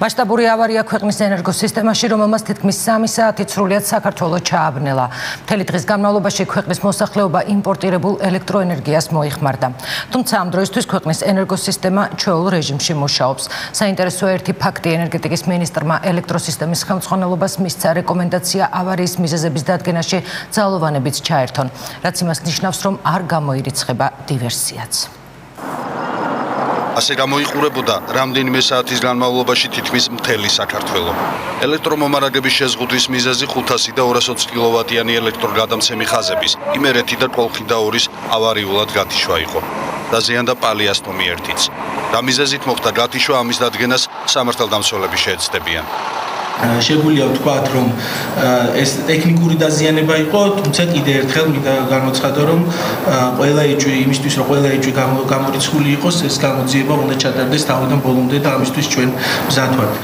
მასშტაბური ავარია ქვეყნის ენერგოსისტემაში, რომელმაც თითქმის 3 საათით სრულიად საქართველოს ჩააბნელა. მთელი დღის განმავლობაში ქვეყნის მოსახლეობა იმპორტირებულ ელექტროენერგიას მოიხმარდა. თუმცა ამ დროისთვის ქვეყნის ენერგოსისტემა ჩვეულ რეჟიმში მუშაობს. საინტერესო ერთი ფაქტი ენერგეტიკის მინისტრმა ელექტროსისტემის ხელმძღვანელობას მისცა რეკომენდაცია ავარიის მიზეზების დადგენაში ძალოვანებით ჩაერთონ, რაც იმას ნიშნავს, რომ არ გამოირიცხება დივერსიაც. ასე გამოიყურებოდა რამდენიმე საათის განმავლობაში თითქმის მთელი საქართველო. ელექტრომომარაგების შეზღუდვის მიზეზი 500 და 220 კილოვატიანი ელექტროგადამცემი ხაზების იმერეთი და კოლხიდაურის ავარიულად გათიშვა იყო. დაზიანდა პალიასტომი ერთიც. და მიზეზით მოხდა გათიშვა ამის დადგენას სამართალდამცველები შეეცდებიან. შეგვიძლია ვთქვათ, რომ ეს ტექნიკური დაზიანება იყო, თუმცა კიდე ერთხელ მინდა გამოცხადო, რომ ყველა ეჭვი იმისთვის, რომ ყველა ეჭვი გამორიცხული იყოს, ეს გამოძიება უნდა ჩატარდეს თავიდან ბოლომდე და ამისთვის ჩვენ მზად ვართ.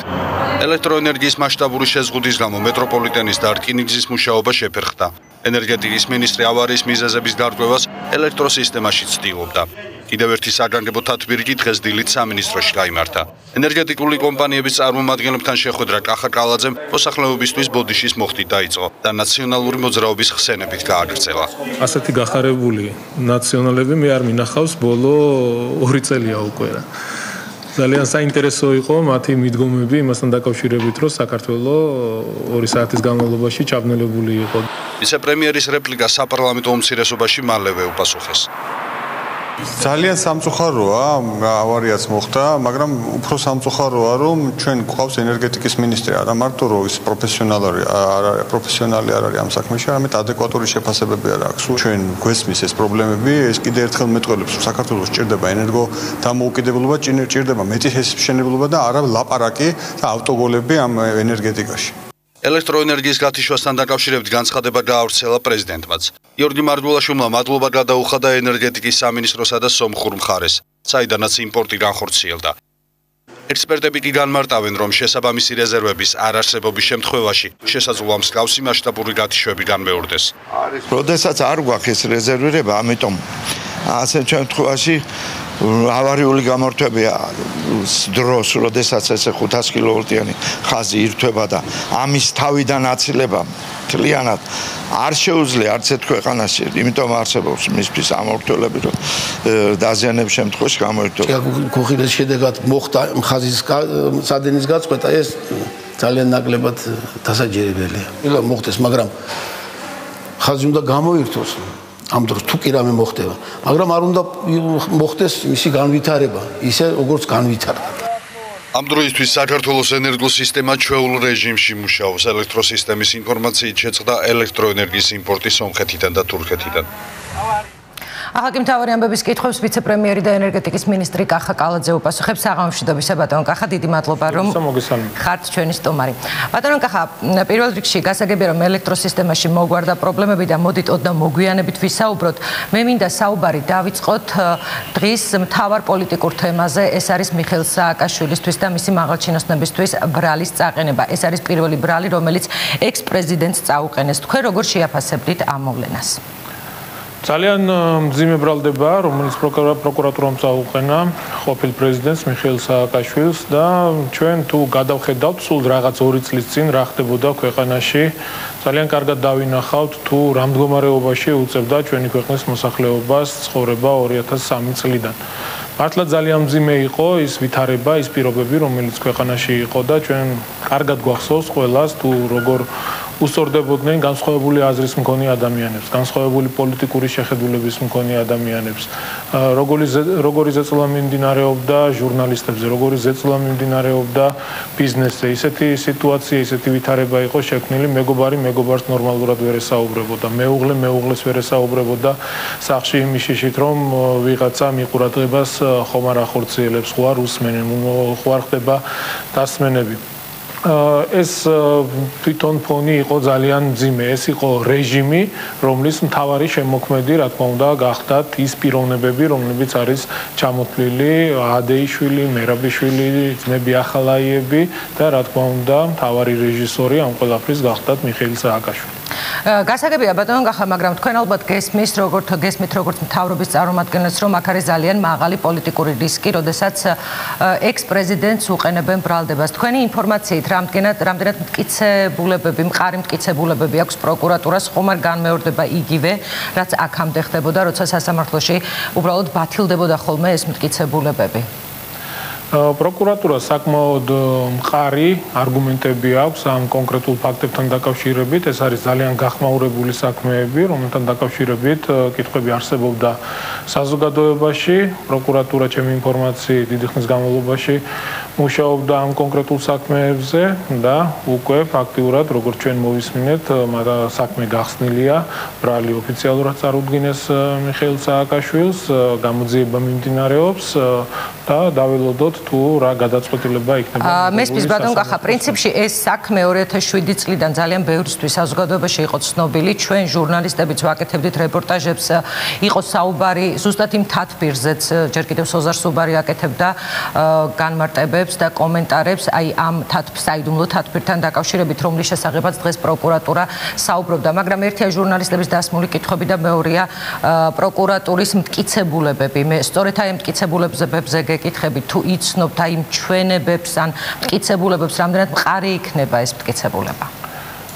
ელექტროენერგიის მასშტაბური შეზღუდვის გამო მეტროპოლიტენის და რკინიგზის მუშაობა შეფერხდა. ენერგეტიკის მინისტრი ავარიის მიზეზების დარღვევას ელექტროსისტემაში ცდილობდა. კიდევ ერთი საგანგებო თათბირი დღეს დილით სამინისტროში გამართა. ენერგეტიკული კომპანიების წარმომადგენლებთან შეხვედრა კახა კალაძემ მოსახლეობისთვის ბოდიშის მოხდი დაიწყო და ნაციონალური მოძრაობის ხსენებით გააგრძელა. ასეთი გახარებული ნაციონალები მე არ მინახავს ბოლო 2 წელია უკვე. ძალიან საინტერესო იყო მათი მიდგომები იმასთან დაკავშირებით, რომ საქართველოს 2 საათის განმავლობაში ჩაბნელებული იყო. ვიცე-პრემიერის რეპლიკა საპარლამენტო უმცირესობაში მალევე უპასუხეს. ძალიან სამწუხაროა ავარიაც მოხდა, მაგრამ უფრო სამწუხაროა რომ ჩვენ გვყავს ენერგეტიკის მინისტრი, არა მარტო რომ ის პროფესიონალი არა პროფესიონალი არ არის ამ საქმეში, არამედ ადეკვატური შეფასებები არ აქვს. ჩვენ გვესმის ეს პრობლემები, ეს კიდე ერთხელ მეტყველებს, საქართველოს ჭირდება ენერგო დამოუკიდებლობა, ჭირდება მეტი შესაძლებლობა და არა ლაპარაკი და ავტოგოლები ამ ენერგეტიკაში. ელექტროენერგიის გათიშვასთან დაკავშირებით განცხადება გაავრცელა პრეზიდენტმაც. იორგი მარგულაშვილმა მადლობა გადაუხადა ენერგეტიკის სამინისტროსა და სომხურ მხარეს, საიდანაც იმპორტი განხორციელდა. ექსპერტები კი განმარტავენ, რომ შესაბამისი რეზერვების არარსებობის შემთხვევაში შესაძლოა მსგავსი მასშტაბური გათიშვები განმეორდეს. არის, როდესაც არ გვაქვს ეს რეზერვირება, ამიტომ ასე შემთხვევაში ავარიული გამორთვებია დროს, როდესაც ესე 500 კილოვოლტიანი ხაზი ირთვება და ამის თავიდან აცილება თლიანად არ შეუძლია არც ერთ ქვეყანაში, იმიტომ არსებობს მისთვის ამორთველები, რომ დაზიანების შემთხვევაში გამოირთვება. გუხილის შედეგად მოხდა ხაზის სადენის გაწყვეტა ეს ძალიან ნაკლებად დასაჯერებელია. იგივე მოხდეს, მაგრამ ხაზი უნდა გამოირთვოს. ამ დროს თუ კი რამე მოხდება, მაგრამ არ უნდა მოხდეს მისი განვითარება, ისე როგორც განვითარდა. ამ დროისთვის საქართველოს ენერგოსისტემა ჩვეულ რეჟიმში მუშაობს. ელექტროსისტემის ინფორმაციით შეწყდა ელექტროენერგიის იმპორტი სომხეთიდან და თურქეთიდან. ახალ მთავარი ამბების კითხვებს ვიცე-პრემიერი და ენერგეტიკის მინისტრი კახა კალაძე უპასუხებს საღამოშიდობისა ბატონ კახა დიდი მადლობა რომ ხართ ჩვენი სტუმარი. ბატონ კახა პირველ რიგში გასაგებია რომ ელექტროსისტემაში მოგვარდა პრობლემები და მოდით ოდნა მოგვიანებით ვისაუბროთ. მე მინდა საუბარი დავიწყოთ დღის მთავარ პოლიტიკურ თემაზე. ეს არის მიხელ სააკაშვილისთვის და მისი მაღალჩინოსნებისთვის ბრალის წაყენება. ეს არის პირველი ბრალი რომელიც ექს-პრეზიდენტს წაუყენეს. თქვენ როგორ შეაფასებდით ამ მოვლენას ძალიან მძიმე ბრალდება, რომელიც პროკურატურამ წაუყენა ყოფილ პრეზიდენტს მიხეილ სააკაშვილს და ჩვენ თუ გადავხედავთ სულ რაღაც 2 წლის წინ რა ხდებოდა ქვეყანაში, ძალიან კარგად დავინახავთ თუ რამ მდგომარეობაში უწევდა ჩვენი ქვეყნის მოსახლეობას ცხოვრება 2003 წლიდან. მართლა ძალიან მძიმე იყო ის ვითარება, ის პირობები, რომელიც ქვეყანაში იყო და ჩვენ კარგად გვახსოვს ყველას თუ როგორ უსწორდებოდნენ განსხვავებული აზრის მქონე ადამიანებს, განსხვავებული პოლიტიკური შეხედულების მქონე ადამიანებს. როგორი როგორი ზეწოლა მიმდინარეობდა ჟურნალისტებზე, როგორი ზეწოლა მიმდინარეობდა ბიზნესზე. ისეთი სიტუაცია, ისეთი ვითარება იყო შექმნილი, მეგობარი მეგობარს ნორმალურად ვერ ესაუბრებოდა, მეუღლე მეუღლეს ვერ ესაუბრებოდა სახში იმის შიშით, რომ ვიღაცა მიყურადღებას ხომ არ ახორციელებს, ხო არ უსმენენ, ხო არ ხდება დასმენები. ეს თვითონ ფონი იყო ძალიან ძიმე, ეს იყო რეჟიმი, რომლის მთავარი შემოქმედი, რა თქმა უნდა, გახდათ ის პიროვნებები, რომლებიც არის ჩამოთვლილი ადეიშვილი, მერაბიშვილი, ძმები ახალაიები და რა თქმა უნდა, მთავარი რეჟისორი ამ ყველაფრის გახდათ მიხეილ სააკაშვილი. გასაგებია ბატონო გახა, მაგრამ თქვენ ალბათ გესმის, როგორც გესმით, როგორც მთავრობის წარმომადგენლებს, რომ აქ არის ძალიან მაღალი პოლიტიკური რისკი, როდესაც ექს-პრეზიდენტს უყენებენ ბრალდებას. თქვენი ინფორმაციით, რამდენად რამდენად მტკიცებულებები, მყარი მტკიცებულებები აქვს პროკურატურას, ხომ არ განმეორდება იგივე, რაც აქამდე ხდებოდა, როცა სასამართლოში უბრალოდ ბათილდებოდა ხოლმე ეს მტკიცებულებები? პროკურატურა საკმაოდ მყარი არგუმენტები აქვს ამ კონკრეტულ ფაქტებთან დაკავშირებით. ეს არის ძალიან გახმაურებული საქმეები, რომელთან დაკავშირებით კითხვები არსებობდა საზოგადოებაში. პროკურატურა ჩემი ინფორმაციით დიდი ხნის განმავლობაში მუშაობდა ამ კონკრეტულ საქმეებზე და უკვე ფაქტიურად როგორც ჩვენ მოვისმინეთ, საქმე გახსნილია, ბრალი ოფიციალურად წარუდგინეს მიხეილ სააკაშვილს, გამოძიება მიმდინარეობს და დაველოდოთ თუ რა გადაწყვეტილება იქნება. მესმის ბატონ კახა, პრინციპში ეს საქმე 2007 წლიდან ძალიან ბევრისთვის საზოგადოებაში იყო ცნობილი. ჩვენ ჟურნალისტებიც ვაკეთებდით რეპორტაჟებს, იყო საუბარი ზუსტად იმ თათბირზეც, ჯერ კიდევ სოზარ სუბარი აკეთებდა განმარტებებს და კომენტარებს აი ამ თათბსაიდუმლო თათბირთან დაკავშირებით, რომლის შესახებაც დღეს პროკურატურა საუბრობდა, მაგრამ ერთია ჟურნალისტების დასმული კითხვები და მეორეა პროკურატურის მტკიცებულებები. მე სწორედ აი მტკიცებულებებზე გეკითხები თუ იც იცნობთ აი ჩვენებებს ან მტკიცებულებებს რამდენად მყარი იქნება ეს მტკიცებულება?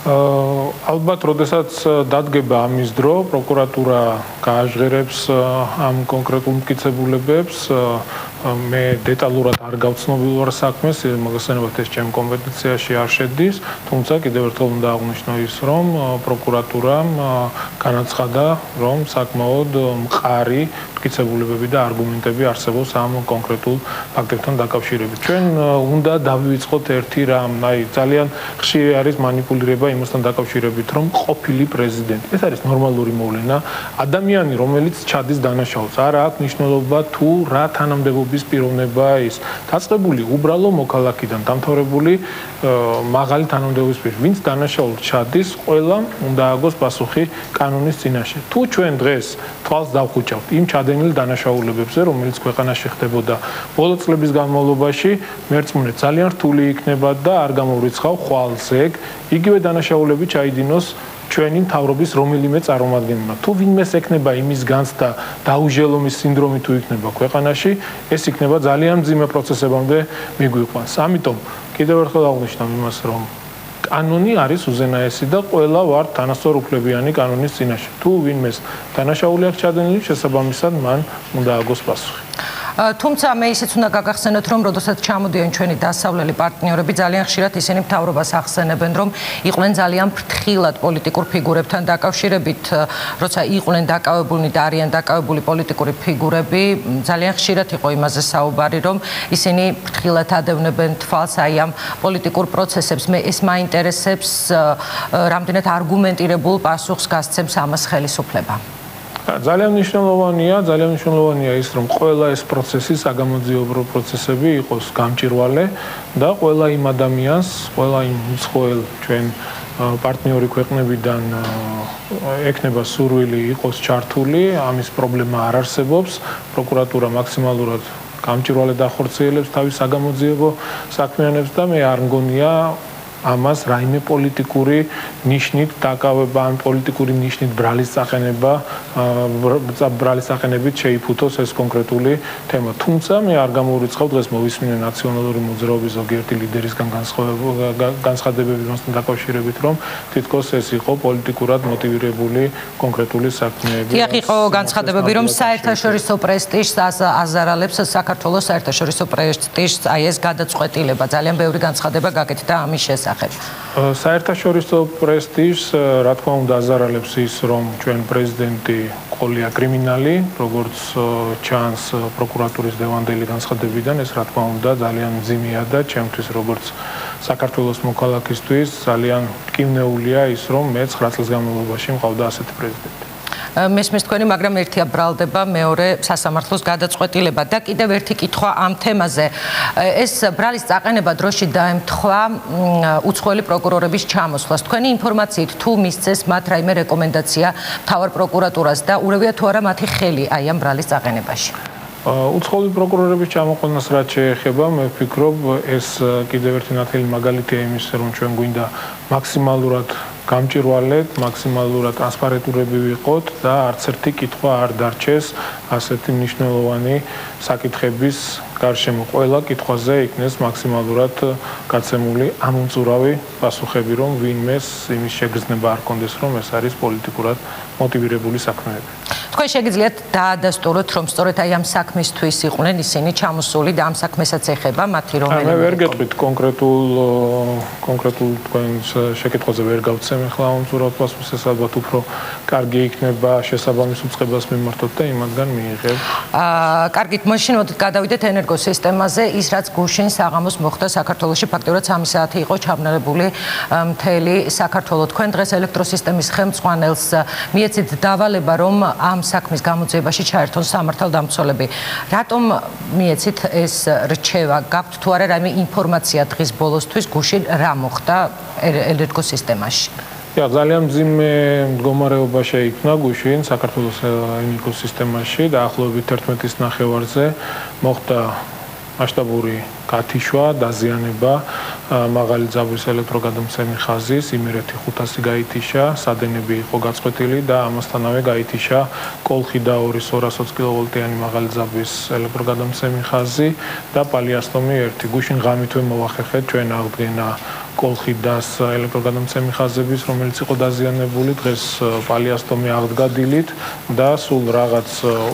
ალბათ, როდესაც დადგება ამის დრო, პროკურატურა გააჟღერებს ამ კონკრეტულ მტკიცებულებებს, მე დეტალურად არ გავცნობილ ვარ საქმეს, მაგასენებად ეს ჩემ კომპეტენციაში არ შედის, თუმცა კიდევ ერთხელ უნდა აღვნიშნო ის, რომ პროკურატურამ განაცხადა, რომ საკმაოდ მყარი მტკიცებულებები და არგუმენტები არსებობს ამ კონკრეტულ ფაქტებთან დაკავშირებით. ჩვენ უნდა დავივიწყოთ ერთი რამ, აი ძალიან ხშირი არის манипулирება იმასთან დაკავშირებით, რომ ყოფილი პრეზიდენტი. ეს არის ნორმალური მოვლენა. ადამიანი, რომელიც ჩადის დანაშაულს, არ აქვს მნიშვნელობა თუ რა თანამდებობის პიროვნება ის. დაწყებული უბრალო მოქალაქიდან დამთავრებული მაღალი თანამდებობის პირ, ვინც დანაშაულს ჩადის, ყველამ უნდა აგოს პასუხი კანონის წინაშე. თუ ჩვენ დღეს თვალს დავხუჭავთ იმ ჩადეს ჩადენილ დანაშაულებებზე რომელიც ქვეყანაში ხდებოდა ბოლო წლების განმავლობაში მერწმუნე ძალიან რთული იქნება და არ გამოვრიცხავ ხვალზე იგივე დანაშაულები ჩაიდინოს ჩვენი მთავრობის რომელიმე წარმომადგენელმა. თუ ვინმეს ექნება იმის განცდა დაუჟელომის სინდრომი თუ იქნება ქვეყანაში, ეს იქნება ძალიან ძიმე პროცესებამდე მიგვიყვანს. ამიტომ კიდევ ერთხელ აღნიშნავ იმას, რომ კანონი არის უზენაესი და ყველა ვარ თანასწორ უფლებიანი კანონის წინაშე. თუ ვინმეს დანაშაული აქვს ჩადენილი, შესაბამისად მან უნდა აგოს პასუხი. თუმცა მე ისიც უნდა გაგახსენოთ რომ როდესაც ჩამოდიან ჩვენი დასავლელი პარტნიორები ძალიან ხშირად ისინი მთავრობას ახსენებენ რომ იყვნენ ძალიან ფრთხილად პოლიტიკურ ფიგურებთან დაკავშირებით როცა იყვნენ დაკავებულნი და არიან დაკავებული პოლიტიკური ფიგურები ძალიან ხშირად იყო იმაზე საუბარი რომ ისინი ფრთხილად ადევნებენ თვალს აი ამ პოლიტიკურ პროცესებს. მე ეს მაინტერესებს რამდენად არგუმენტირებულ პასუხს გასცემს ამას ხელისუფლება ძალიან მნიშვნელოვანია, ძალიან მნიშვნელოვანია ის, რომ ყველა ეს პროცესი, საგამოძიებრო პროცესები იყოს გამჭირვალე და ყველა იმ ადამიანს, ყველა იმ მსხვილ ჩვენ პარტნიორი ქვეყნებიდან ექნება სურვილი იყოს ჩართული, ამის პრობლემა არ არსებობს. პროკურატურა მაქსიმალურად გამჭირვალე დახორციელებს თავის საგამოძიებო საქმიანებს და მე არ მგონია ამას რაიმე პოლიტიკური ნიშნით დაკავება ან პოლიტიკური ნიშნით ბრალის წახენება ბრალის წახენებით შეიფუთოს ეს კონკრეტული თემა. თუმცა მე არ გამოურიცხავ დღეს მოვისმინე ნაციონალური მოძრაობის ზოგიერთი ლიდერისგან განცხადებები მასთან დაკავშირებით, რომ თითქოს ეს იყო პოლიტიკურად მოტივირებული კონკრეტული საქმეები. დიახ, იყო განცხადებები, რომ საერთაშორისო პრესტიჟს აზარალებს საქართველოს საერთაშორისო პრესტიჟს, აი ეს გადაწყვეტილება, ძალიან ბევრი განცხადება გაკეთდა ამის შესახებ. შესახებ. საერთაშორისო პრესტიჟს, რა თქმა უნდა, აზარალებს ის, რომ ჩვენ პრეზიდენტი ყოლია კრიმინალი, როგორც ჩანს პროკურატურის დევანდელი განცხადებიდან, ეს რა თქმა უნდა ძალიან ძიმია და ჩემთვის როგორც საქართველოს მოქალაქისთვის ძალიან კიმნეულია ის, რომ მე 9 წელს განმავლობაში მყავდა ასეთი პრეზიდენტი. მესმის თქვენი, მაგრამ ერთია ბრალდება, მეორე სასამართლოს გადაწყვეტილება და კიდევ ერთი კითხვა ამ თემაზე. ეს ბრალის წაყენება დროში დაემთხვა უცხოელი პროკურორების ჩამოსვლას. თქვენი ინფორმაციით, თუ მისცეს მათ რაიმე რეკომენდაცია თავარ პროკურატურას და ურევია თუ არა მათი ხელი აი ამ ბრალის წაყენებაში? უცხოელი პროკურორების ჩამოყენას რაც შეეხება, მე ვფიქრობ, ეს კიდევ ერთი ნათელი მაგალითია იმის, რომ ჩვენ გვინდა მაქსიმალურად გამჭირვალეთ, მაქსიმალურად ტრანსპარენტურები ვიყოთ და არც ერთი კითხვა არ დარჩეს ასეთი მნიშვნელოვანი საკითხების გარშემო. ყველა კითხვაზე იქნეს მაქსიმალურად გაცემული ამომწურავი პასუხები, რომ ვინმეს იმის შეგრძნება არ კონდეს, რომ ეს არის პოლიტიკურად მოტივირებული საქმეები. თქვენ შეგიძლიათ დაადასტუროთ, რომ სწორედ აი ამ საქმისთვის იყვნენ ისინი ჩამოსული და ამ საქმესაც ეხება მათი რომელი. მე ვერ გეტყვით კონკრეტულ კონკრეტულ თქვენ შეკითხვაზე ვერ გავცემ ახლა ამ ზურაბ პასუხს ალბათ უფრო კარგი იქნება შესაბამის უწყებას მიმართოთ და იმათგან მიიღებ. აა კარგით, მაშინ მოდით გადავიდეთ ენერგოსისტემაზე. ის რაც გუშინ საღამოს მოხდა საქართველოში, ფაქტობრივად 3 საათი იყო ჩაბნელებული მთელი საქართველო. თქვენ დღეს ელექტროსისტემის ხელმძღვანელს მიეცით დავალება, რომ ამ საქმის გამოძიებაში ჩაერთონ სამართალდამცველები. რატომ მიეცით ეს რჩევა? გაქვთ თუ არა რაიმე ინფორმაცია დღის ბოლოსთვის გუშინ რა მოხდა ენერგოსისტემაში? Ja, ძალიან ძიმე მდგომარეობა შეიქმნა გუშინ საქართველოს ენერგოსისტემაში და ახლობით 11-ის ნახევარზე მოხდა მასშტაბური გათიშვა, დაზიანება მაღალი ძაბვის ელექტროგადამცემი ხაზის, იმერეთი 500 გაითიშა, სადენები იყო გაწყვეტილი და ამასთანავე გაითიშა კოლხი და 220 კილოვოლტიანი მაღალი ძაბვის ელექტროგადამცემი ხაზი და პალიასტომი 1. გუშინ ღამით ვემოვახერხეთ ჩვენ აღდგენა კოლხიდას ელექტროგადამცემი ხაზების, რომელიც იყო დაზიანებული, დღეს პალიასტომი აღდგა დილით და სულ რაღაც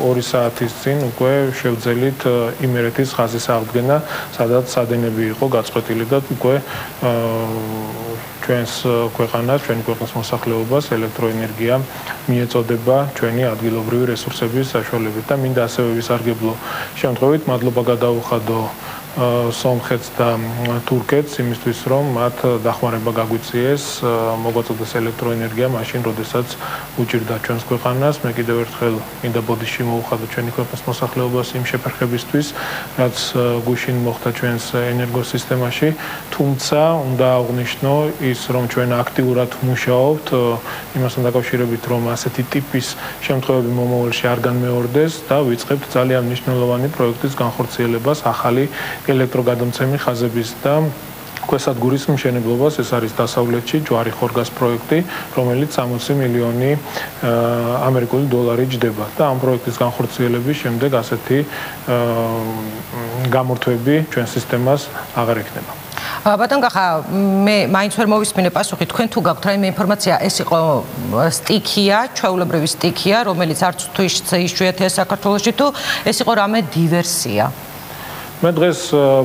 2 საათის წინ უკვე შევძელით იმერეთის ხაზის აღდგენა, სადაც სადენები იყო გაწყვეტილი და უკვე ჩვენს ქვეყანას, ჩვენი ქვეყნის მოსახლეობას ელექტროენერგია მიეწოდება ჩვენი ადგილობრივი რესურსების საშუალებით და მინდა ასევე ვისარგებლო. შემთხვევით მადლობა გადაუხადო სომხეთს და თურქეთს იმისთვის რომ მათ დახმარება გაგვიწიეს მოგვაწოდეს ელექტროენერგია მაშინ როდესაც უჭირდა ჩვენს ქვეყანას. მე კიდევ ერთხელ მინდა ბოდიში მოუხადო ჩვენი ქვეყნის მოსახლეობას იმ შეფერხებისთვის რაც გუშინ მოხდა ჩვენს ენერგოსისტემაში. თუმცა უნდა აღნიშნო ის რომ ჩვენ აქტიურად მუშაობთ. იმასთან დაკავშირებით რომ ასეთი ტიპის შემთხვევები მომავალში არ განმეორდეს და ვიწყებთ ძალიან მნიშვნელოვანი პროექტის განხორციელებას ახალი ელექტროგადამცემი ხაზების და ქვესადგურის მშენებლობას. ეს არის დასავლეთში ჯვარი ხორგას პროექტი რომელიც 60 მილიონი ამერიკული დოლარი ჯდება და ამ პროექტის განხორციელების შემდეგ ასეთი გამორთვები ჩვენ სისტემას აღარ ექნება. ბატონ კახა მე მაინც ვერ მოვისმინე პასუხი. თქვენ თუ გაქვთ რაიმე ინფორმაცია ეს იყო სტიქია ჩვეულებრივი სტიქია რომელიც არც თუ ისჩვიათია საქართველოსში თუ ეს იყო რამე დივერსია მე დღეს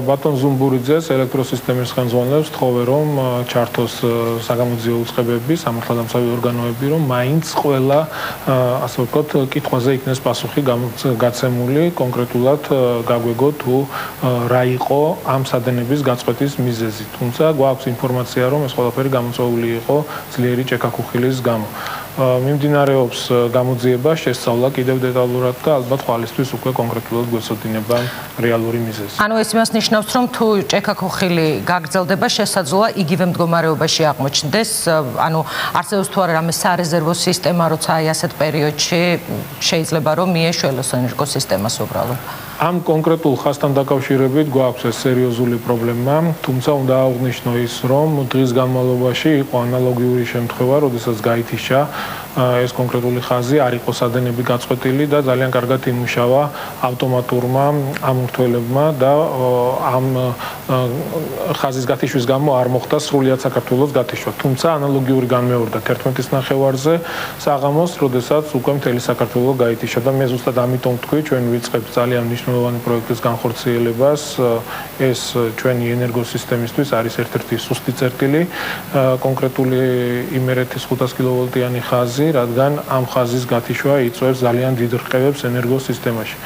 ბატონ ზუმბურიძეს ელექტროსისტემის ხელმძღვანელს თხოვე რომ ჩართოს საგამოძიო უწყებები, სამართალდამცავი ორგანოები, რომ მაინც ყველა ასე ვთქვათ, კითხვაზე იქნეს პასუხი გაცემული, კონკრეტულად გაგვეგო თუ რა იყო ამ სადენების გაწყვეტის მიზეზი. თუმცა გვაქვს ინფორმაცია, რომ ეს ყველაფერი გამოწვეული იყო ძლიერი ჭექაქუხილის გამო. მიმდინარეობს გამოძიება, შესწავლა კიდევ დეტალურად და ალბათ ხვალისთვის უკვე კონკრეტულად გვეცოდინება რეალური მიზეზი. ანუ ეს იმას ნიშნავს, რომ თუ ჭექაქოხილი გაგრძელდება, შესაძლოა იგივე მდგომარეობაში აღმოჩნდეს, ანუ არსებობს თუ არა რამე სარეზერვო სისტემა, როცა აი ასეთ პერიოდში შეიძლება რომ მიეშველოს ენერგოსისტემას უბრალოდ. ამ კონკრეტულ ხასთან დაკავშირებით გვაქვს ეს სერიოზული პრობლემა, თუმცა უნდა აღვნიშნო ის, რომ დღის განმავლობაში იყო ანალოგიური შემთხვევა, როდესაც გაითიშა ეს კონკრეტული ხაზი არ იყო სადენები გაწყვეტილი და ძალიან კარგად იმუშავა ავტომატურმა ამრთველებმა და ამ ხაზის გათიშვის გამო არ მოხდა სრულიად საქართველოს გათიშვა. თუმცა ანალოგიური განმეორდა 11-ის ნახევარზე საღამოს, როდესაც უკვე მთელი საქართველო გაითიშა და მე ზუსტად ამიტომ თქვი, ჩვენ ვიწყებთ ძალიან მნიშვნელოვანი პროექტის განხორციელებას. ეს ჩვენი ენერგოსისტემისთვის არის ერთ-ერთი სუსტი წერტილი კონკრეტული იმერეთის 500 კილოვოლტიანი ხაზი ხაზი, რადგან ამ ხაზის გათიშვა იწვევს ძალიან დიდ რყევებს ენერგოსისტემაში.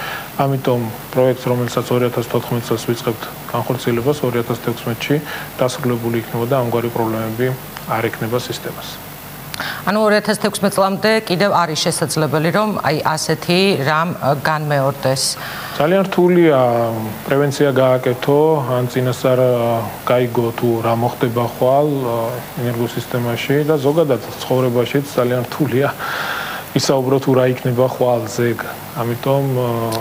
ამიტომ პროექტს, რომელსაც 2014 წელს ვიწყებთ განხორციელებას, 2016-ში დასრულებული იქნება და ამგვარი პრობლემები არ ექნება სისტემას. ანუ 2016 წლამდე კიდევ არის შესაძლებელი რომ აი ასეთი რამ განმეორდეს. ძალიან რთულია პრევენცია გააკეთო, ან წინასწარ გაიგო თუ რა მოხდება ხვალ ენერგოსისტემაში და ზოგადად ცხოვრებაშიც ძალიან რთულია ისაუბროთ თუ რა იქნება ხვალ ზეგ. ამიტომ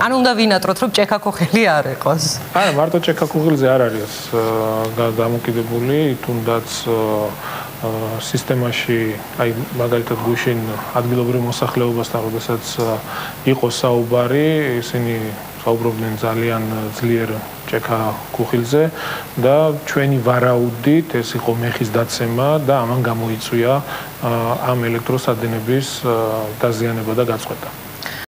ანუ უნდა ვინატროთ რომ ჭექაქოხელი არ იყოს. არა, მარტო ჭექაქოხელზე არ არის გამოკიდებული, თუნდაც სისტემაში, აი მაგალითად გუშინ ადგილობრივ მოსახლეობასთან, როდესაც იყო საუბარი, ისინი საუბრობდნენ ძალიან ძლიერ ჭექა კუხილზე და ჩვენი ვარაუდით ეს იყო მეხის დაცემა და ამან გამოიწვია ამ ელექტროსადენების დაზიანება და გაწყვეტა.